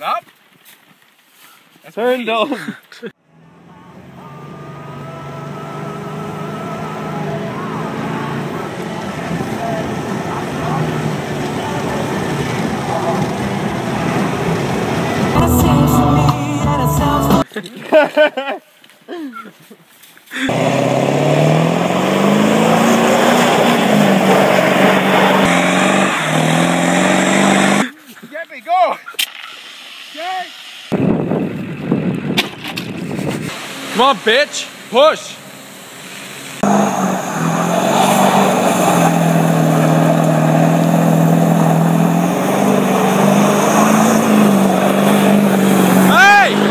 Yup. Turned me. on. Get Come on, bitch. Push. Hey!